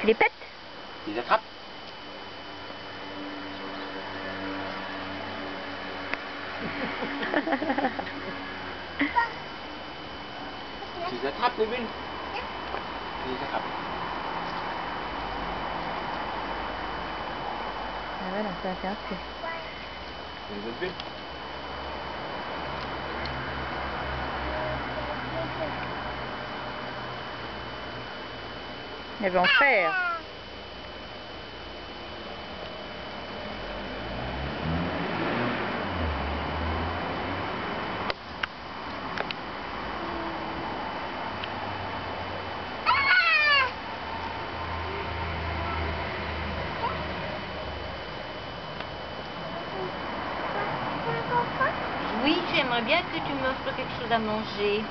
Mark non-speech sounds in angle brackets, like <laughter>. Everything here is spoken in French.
Tu les pètes Tu <laughs> les attrapes Tu les attrapes, les bulles Tu les attrapes. Ah voilà, ça va faire assez. Et les autres bulles Elles vont faire. Oui, j'aimerais bien que tu m'offres quelque chose à manger.